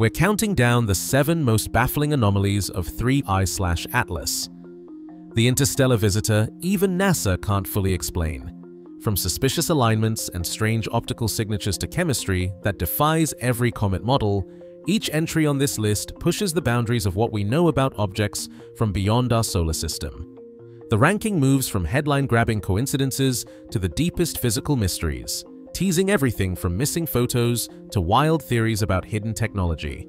We're counting down the seven most baffling anomalies of 3I-Atlas. The interstellar visitor even NASA can't fully explain. From suspicious alignments and strange optical signatures to chemistry that defies every comet model, each entry on this list pushes the boundaries of what we know about objects from beyond our solar system. The ranking moves from headline-grabbing coincidences to the deepest physical mysteries, teasing everything from missing photos to wild theories about hidden technology.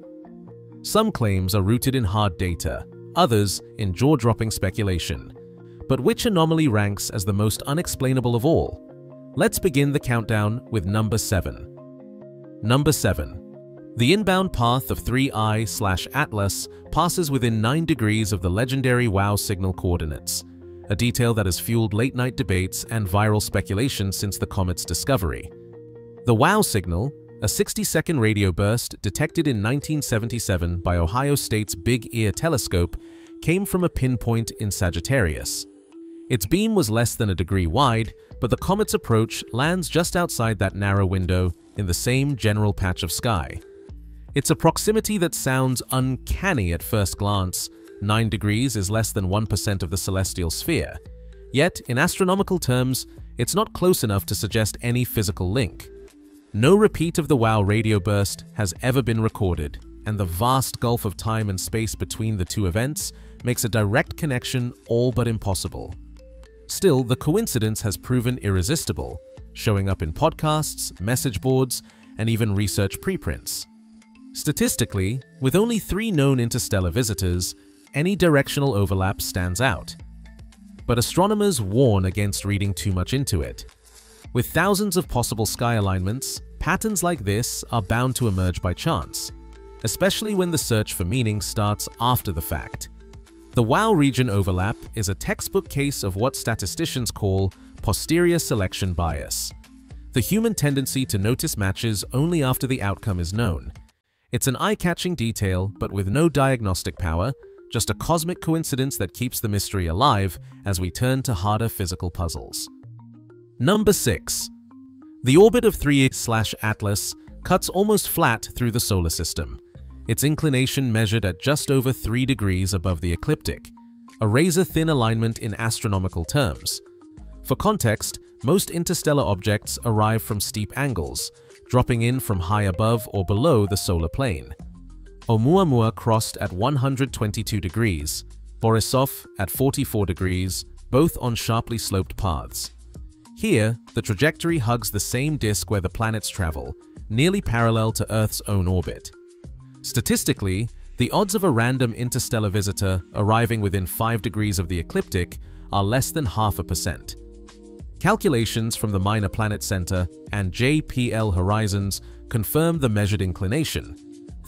Some claims are rooted in hard data, others in jaw-dropping speculation. But which anomaly ranks as the most unexplainable of all? Let's begin the countdown with number 7. Number 7. The inbound path of 3i slash Atlas passes within 9 degrees of the legendary WOW signal coordinates, a detail that has fueled late-night debates and viral speculation since the comet's discovery. The WOW signal, a 60-second radio burst detected in 1977 by Ohio State's Big Ear telescope, came from a pinpoint in Sagittarius. Its beam was less than a degree wide, but the comet's approach lands just outside that narrow window in the same general patch of sky. It's a proximity that sounds uncanny at first glance. 9 degrees is less than 1% of the celestial sphere. Yet, in astronomical terms, it's not close enough to suggest any physical link. No repeat of the WOW radio burst has ever been recorded, and the vast gulf of time and space between the two events makes a direct connection all but impossible. Still, the coincidence has proven irresistible, showing up in podcasts, message boards, and even research preprints. Statistically, with only three known interstellar visitors, any directional overlap stands out. But astronomers warn against reading too much into it. With thousands of possible sky alignments, patterns like this are bound to emerge by chance, especially when the search for meaning starts after the fact. The WOW region overlap is a textbook case of what statisticians call posterior selection bias, the human tendency to notice matches only after the outcome is known, it's an eye-catching detail, but with no diagnostic power, just a cosmic coincidence that keeps the mystery alive as we turn to harder physical puzzles. Number 6. The orbit of 3I-Atlas cuts almost flat through the solar system, its inclination measured at just over 3 degrees above the ecliptic, a razor-thin alignment in astronomical terms. For context, most interstellar objects arrive from steep angles, dropping in from high above or below the solar plane. Oumuamua crossed at 122 degrees, Borisov at 44 degrees, both on sharply sloped paths. Here, the trajectory hugs the same disk where the planets travel, nearly parallel to Earth's own orbit. Statistically, the odds of a random interstellar visitor arriving within 5 degrees of the ecliptic are less than half a percent. Calculations from the Minor Planet Center and JPL Horizons confirm the measured inclination,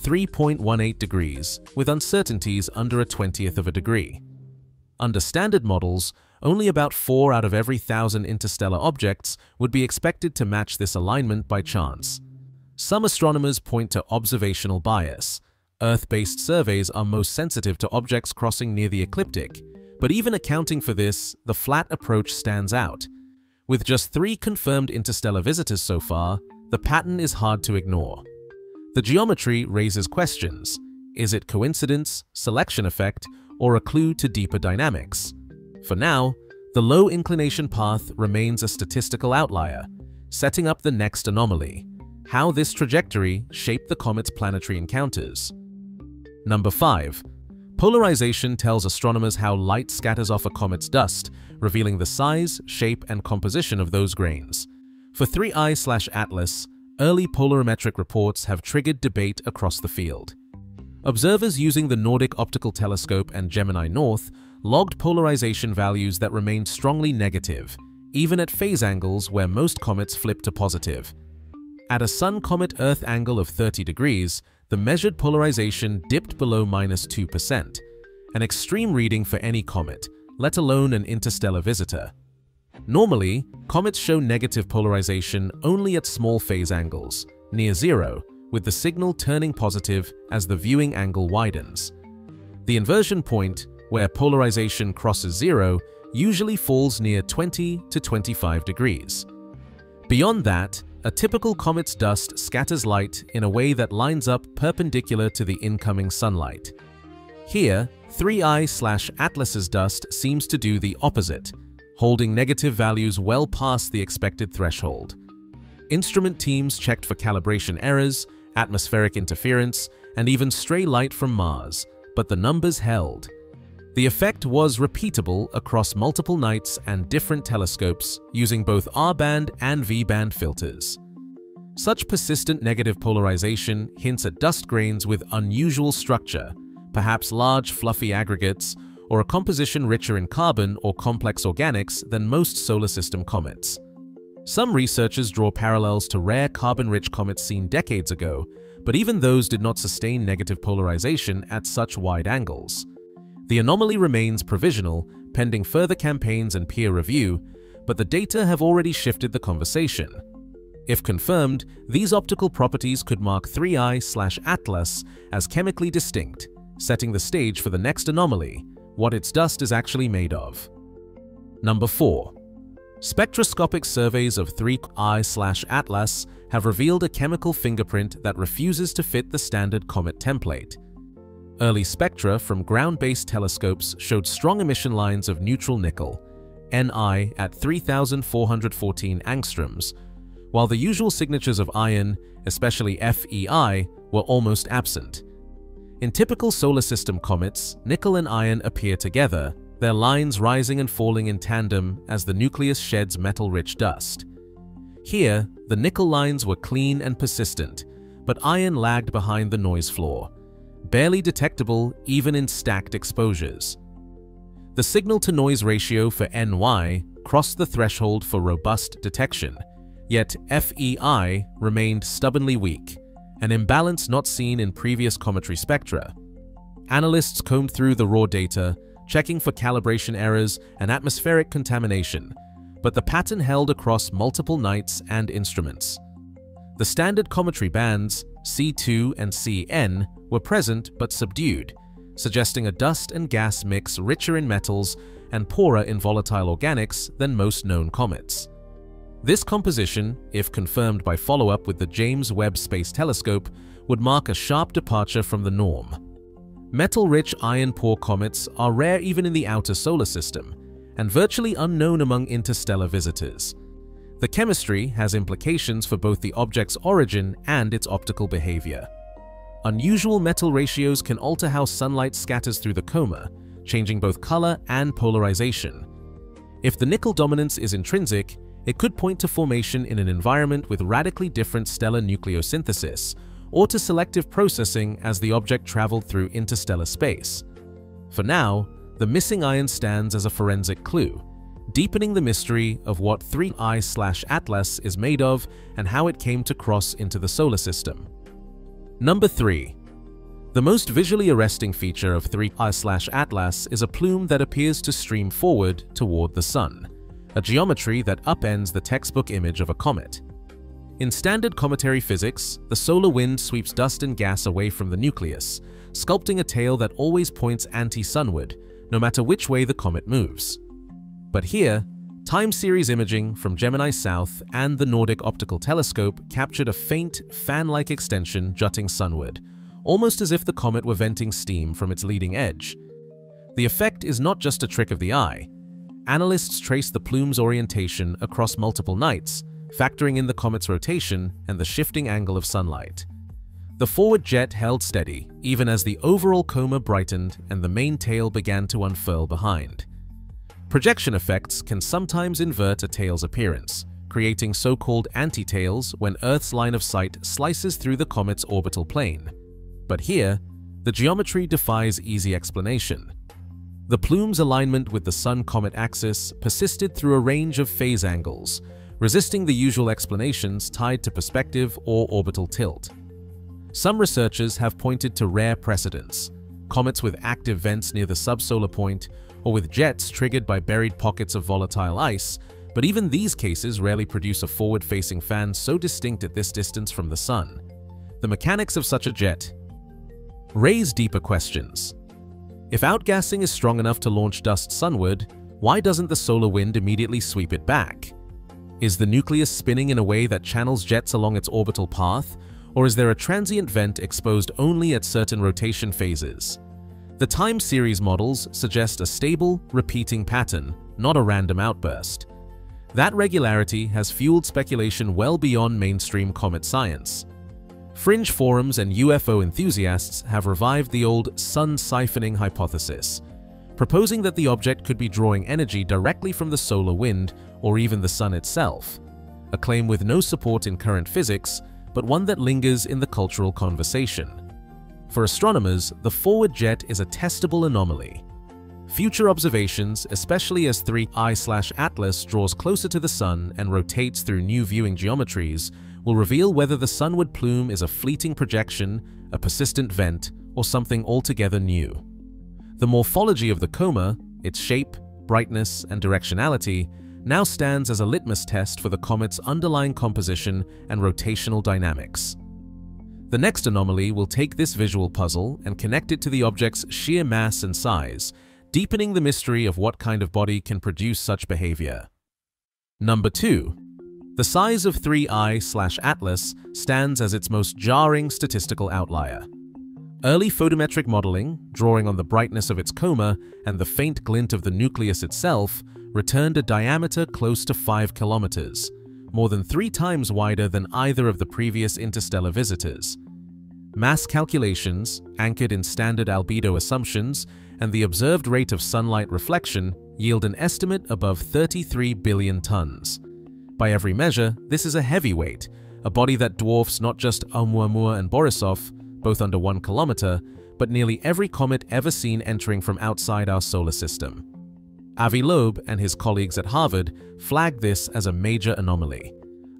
3.18 degrees, with uncertainties under a 20th of a degree. Under standard models, only about 4 out of every thousand interstellar objects would be expected to match this alignment by chance. Some astronomers point to observational bias. Earth-based surveys are most sensitive to objects crossing near the ecliptic, but even accounting for this, the flat approach stands out, with just three confirmed interstellar visitors so far, the pattern is hard to ignore. The geometry raises questions. Is it coincidence, selection effect, or a clue to deeper dynamics? For now, the low inclination path remains a statistical outlier, setting up the next anomaly, how this trajectory shaped the comet's planetary encounters. Number 5. Polarization tells astronomers how light scatters off a comet's dust, revealing the size, shape, and composition of those grains. For 3I-Atlas, early polarimetric reports have triggered debate across the field. Observers using the Nordic Optical Telescope and Gemini North logged polarization values that remained strongly negative, even at phase angles where most comets flip to positive. At a Sun-Comet-Earth angle of 30 degrees, the measured polarization dipped below minus 2%, an extreme reading for any comet, let alone an interstellar visitor. Normally, comets show negative polarization only at small phase angles, near zero, with the signal turning positive as the viewing angle widens. The inversion point, where polarization crosses zero, usually falls near 20 to 25 degrees. Beyond that, a typical comet's dust scatters light in a way that lines up perpendicular to the incoming sunlight. Here, 3i slash Atlas's dust seems to do the opposite, holding negative values well past the expected threshold. Instrument teams checked for calibration errors, atmospheric interference, and even stray light from Mars, but the numbers held. The effect was repeatable across multiple nights and different telescopes using both R-band and V-band filters. Such persistent negative polarization hints at dust grains with unusual structure, perhaps large fluffy aggregates, or a composition richer in carbon or complex organics than most solar system comets. Some researchers draw parallels to rare carbon-rich comets seen decades ago, but even those did not sustain negative polarization at such wide angles. The anomaly remains provisional, pending further campaigns and peer review, but the data have already shifted the conversation. If confirmed, these optical properties could mark 3I-Atlas as chemically distinct, setting the stage for the next anomaly, what its dust is actually made of. Number 4. Spectroscopic surveys of 3I-Atlas have revealed a chemical fingerprint that refuses to fit the standard comet template. Early spectra from ground-based telescopes showed strong emission lines of neutral nickel, Ni at 3,414 angstroms, while the usual signatures of iron, especially FeI, were almost absent. In typical solar system comets, nickel and iron appear together, their lines rising and falling in tandem as the nucleus sheds metal-rich dust. Here, the nickel lines were clean and persistent, but iron lagged behind the noise floor, barely detectable even in stacked exposures. The signal-to-noise ratio for NY crossed the threshold for robust detection, yet FEI remained stubbornly weak, an imbalance not seen in previous cometary spectra. Analysts combed through the raw data, checking for calibration errors and atmospheric contamination, but the pattern held across multiple nights and instruments. The standard cometary bands, C2 and Cn, were present but subdued, suggesting a dust and gas mix richer in metals and poorer in volatile organics than most known comets. This composition, if confirmed by follow-up with the James Webb Space Telescope, would mark a sharp departure from the norm. Metal-rich iron-poor comets are rare even in the outer solar system, and virtually unknown among interstellar visitors. The chemistry has implications for both the object's origin and its optical behavior. Unusual metal ratios can alter how sunlight scatters through the coma, changing both color and polarization. If the nickel dominance is intrinsic, it could point to formation in an environment with radically different stellar nucleosynthesis, or to selective processing as the object traveled through interstellar space. For now, the missing iron stands as a forensic clue, deepening the mystery of what 3i slash Atlas is made of and how it came to cross into the solar system. Number 3. The most visually arresting feature of 3i slash Atlas is a plume that appears to stream forward toward the Sun a geometry that upends the textbook image of a comet. In standard cometary physics, the solar wind sweeps dust and gas away from the nucleus, sculpting a tail that always points anti-sunward, no matter which way the comet moves. But here, time series imaging from Gemini South and the Nordic Optical Telescope captured a faint, fan-like extension jutting sunward, almost as if the comet were venting steam from its leading edge. The effect is not just a trick of the eye, Analysts trace the plume's orientation across multiple nights, factoring in the comet's rotation and the shifting angle of sunlight. The forward jet held steady, even as the overall coma brightened and the main tail began to unfurl behind. Projection effects can sometimes invert a tail's appearance, creating so-called anti-tails when Earth's line of sight slices through the comet's orbital plane. But here, the geometry defies easy explanation. The plume's alignment with the Sun-comet axis persisted through a range of phase angles, resisting the usual explanations tied to perspective or orbital tilt. Some researchers have pointed to rare precedents, comets with active vents near the subsolar point or with jets triggered by buried pockets of volatile ice, but even these cases rarely produce a forward-facing fan so distinct at this distance from the Sun. The mechanics of such a jet raise deeper questions. If outgassing is strong enough to launch dust sunward, why doesn't the solar wind immediately sweep it back? Is the nucleus spinning in a way that channels jets along its orbital path, or is there a transient vent exposed only at certain rotation phases? The time series models suggest a stable, repeating pattern, not a random outburst. That regularity has fueled speculation well beyond mainstream comet science. Fringe forums and UFO enthusiasts have revived the old sun siphoning hypothesis, proposing that the object could be drawing energy directly from the solar wind or even the sun itself, a claim with no support in current physics, but one that lingers in the cultural conversation. For astronomers, the forward jet is a testable anomaly. Future observations, especially as 3I-Atlas draws closer to the Sun and rotates through new viewing geometries, will reveal whether the sunward plume is a fleeting projection, a persistent vent, or something altogether new. The morphology of the coma, its shape, brightness, and directionality, now stands as a litmus test for the comet's underlying composition and rotational dynamics. The next anomaly will take this visual puzzle and connect it to the object's sheer mass and size, deepening the mystery of what kind of body can produce such behavior. Number 2. The size of 3i slash Atlas stands as its most jarring statistical outlier. Early photometric modeling, drawing on the brightness of its coma and the faint glint of the nucleus itself, returned a diameter close to 5 kilometers, more than three times wider than either of the previous interstellar visitors. Mass calculations, anchored in standard albedo assumptions, and the observed rate of sunlight reflection yield an estimate above 33 billion tons. By every measure, this is a heavyweight, a body that dwarfs not just Oumuamua and Borisov, both under one kilometer, but nearly every comet ever seen entering from outside our solar system. Avi Loeb and his colleagues at Harvard flagged this as a major anomaly.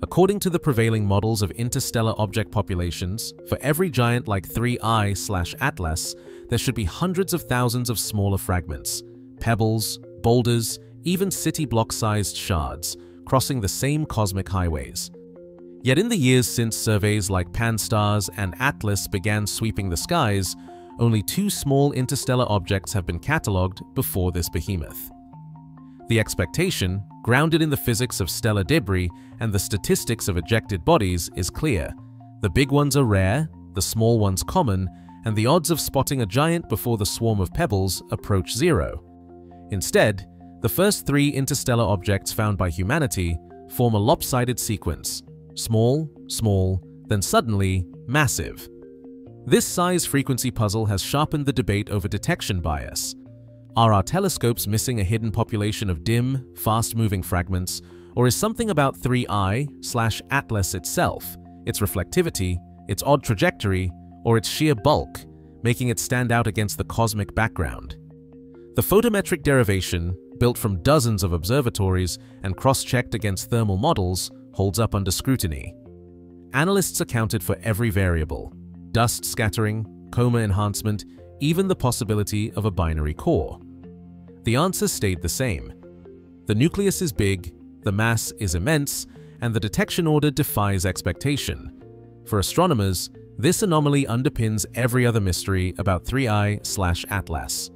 According to the prevailing models of interstellar object populations, for every giant like 3i slash Atlas, there should be hundreds of thousands of smaller fragments, pebbles, boulders, even city block-sized shards, crossing the same cosmic highways. Yet in the years since surveys like Pan-STARRS and ATLAS began sweeping the skies, only two small interstellar objects have been catalogued before this behemoth. The expectation, grounded in the physics of stellar debris and the statistics of ejected bodies, is clear. The big ones are rare, the small ones common, and the odds of spotting a giant before the swarm of pebbles approach zero. Instead, the first three interstellar objects found by humanity form a lopsided sequence small, small, then suddenly massive. This size-frequency puzzle has sharpened the debate over detection bias, are our telescopes missing a hidden population of dim, fast-moving fragments, or is something about 3I slash Atlas itself, its reflectivity, its odd trajectory, or its sheer bulk, making it stand out against the cosmic background? The photometric derivation, built from dozens of observatories and cross-checked against thermal models, holds up under scrutiny. Analysts accounted for every variable, dust scattering, coma enhancement, even the possibility of a binary core. The answer stayed the same. The nucleus is big, the mass is immense, and the detection order defies expectation. For astronomers, this anomaly underpins every other mystery about 3I-Atlas.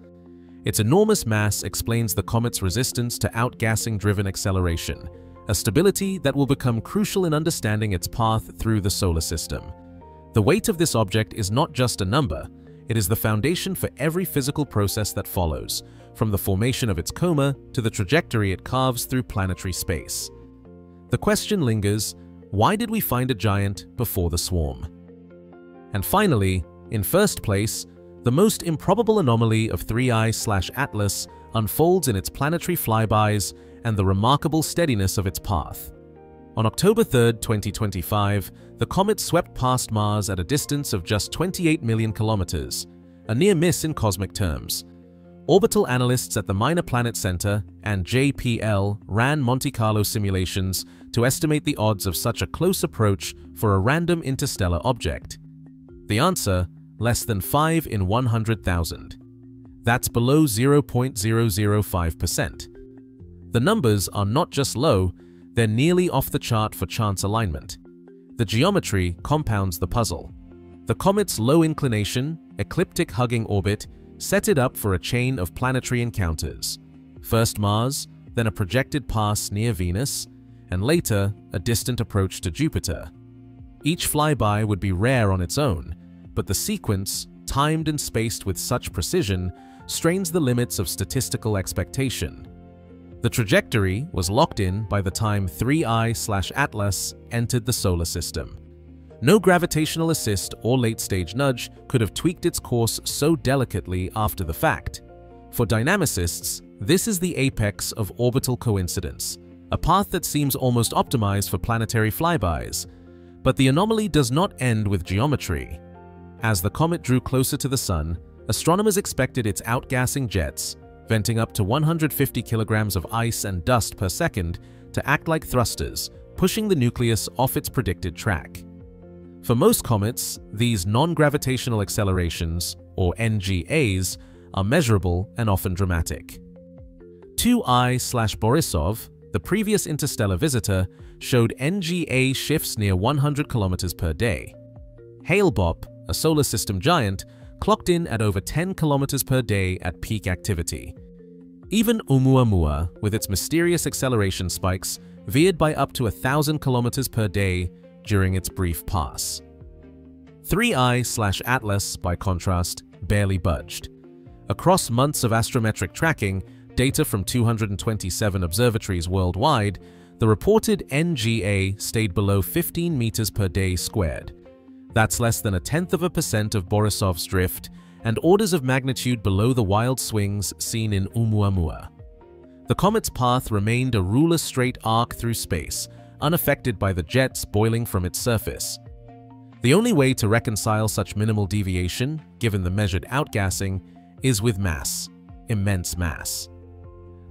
Its enormous mass explains the comet's resistance to outgassing-driven acceleration, a stability that will become crucial in understanding its path through the solar system. The weight of this object is not just a number, it is the foundation for every physical process that follows, from the formation of its coma to the trajectory it carves through planetary space. The question lingers, why did we find a giant before the swarm? And finally, in first place, the most improbable anomaly of 3I-Atlas unfolds in its planetary flybys and the remarkable steadiness of its path. On October 3, 2025, the comet swept past Mars at a distance of just 28 million kilometers, a near miss in cosmic terms, Orbital analysts at the Minor Planet Center and JPL ran Monte Carlo simulations to estimate the odds of such a close approach for a random interstellar object. The answer, less than 5 in 100,000. That's below 0.005%. The numbers are not just low, they're nearly off the chart for chance alignment. The geometry compounds the puzzle. The comet's low inclination, ecliptic hugging orbit, set it up for a chain of planetary encounters. First Mars, then a projected pass near Venus, and later a distant approach to Jupiter. Each flyby would be rare on its own, but the sequence, timed and spaced with such precision, strains the limits of statistical expectation. The trajectory was locked in by the time 3I-Atlas entered the solar system. No gravitational assist or late-stage nudge could have tweaked its course so delicately after the fact. For dynamicists, this is the apex of orbital coincidence, a path that seems almost optimized for planetary flybys. But the anomaly does not end with geometry. As the comet drew closer to the Sun, astronomers expected its outgassing jets, venting up to 150 kilograms of ice and dust per second, to act like thrusters, pushing the nucleus off its predicted track. For most comets, these non-gravitational accelerations, or NGAs, are measurable and often dramatic. 2I-Borisov, the previous interstellar visitor, showed NGA shifts near 100 kilometers per day. Hale-Bopp, a solar system giant, clocked in at over 10 kilometers per day at peak activity. Even Oumuamua, with its mysterious acceleration spikes, veered by up to 1,000 kilometers per day during its brief pass. 3i slash Atlas, by contrast, barely budged. Across months of astrometric tracking, data from 227 observatories worldwide, the reported NGA stayed below 15 meters per day squared, that's less than a tenth of a percent of Borisov's drift and orders of magnitude below the wild swings seen in Oumuamua. The comet's path remained a ruler straight arc through space, unaffected by the jets boiling from its surface. The only way to reconcile such minimal deviation, given the measured outgassing, is with mass, immense mass.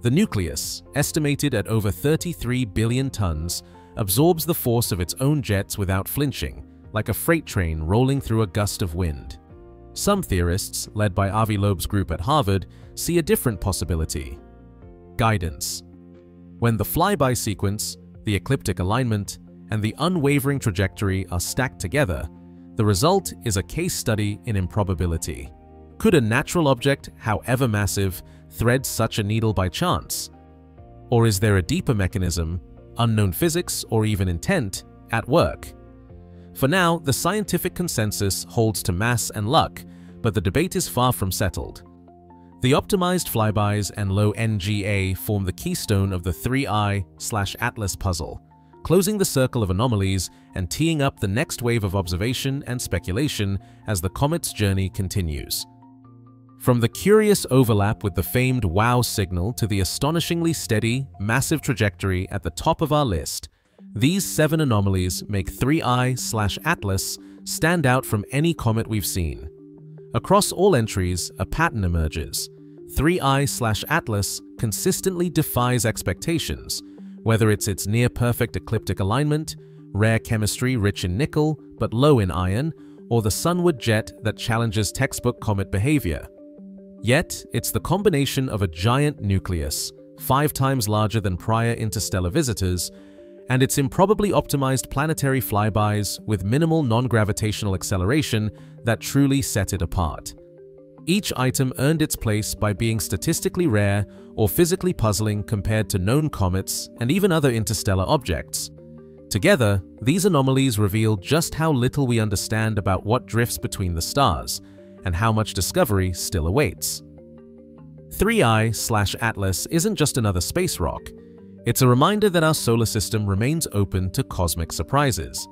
The nucleus, estimated at over 33 billion tons, absorbs the force of its own jets without flinching, like a freight train rolling through a gust of wind. Some theorists, led by Avi Loeb's group at Harvard, see a different possibility. Guidance. When the flyby sequence, the ecliptic alignment, and the unwavering trajectory are stacked together, the result is a case study in improbability. Could a natural object, however massive, thread such a needle by chance? Or is there a deeper mechanism, unknown physics or even intent, at work? For now, the scientific consensus holds to mass and luck, but the debate is far from settled. The optimized flybys and low NGA form the keystone of the 3i slash Atlas puzzle, closing the circle of anomalies and teeing up the next wave of observation and speculation as the comet's journey continues. From the curious overlap with the famed WOW signal to the astonishingly steady, massive trajectory at the top of our list, these seven anomalies make 3i slash Atlas stand out from any comet we've seen. Across all entries, a pattern emerges. 3I-Atlas consistently defies expectations, whether it's its near-perfect ecliptic alignment, rare chemistry rich in nickel but low in iron, or the sunward jet that challenges textbook comet behavior. Yet, it's the combination of a giant nucleus, five times larger than prior interstellar visitors, and its improbably optimized planetary flybys with minimal non-gravitational acceleration that truly set it apart. Each item earned its place by being statistically rare or physically puzzling compared to known comets and even other interstellar objects. Together, these anomalies reveal just how little we understand about what drifts between the stars and how much discovery still awaits. 3i slash Atlas isn't just another space rock, it's a reminder that our solar system remains open to cosmic surprises.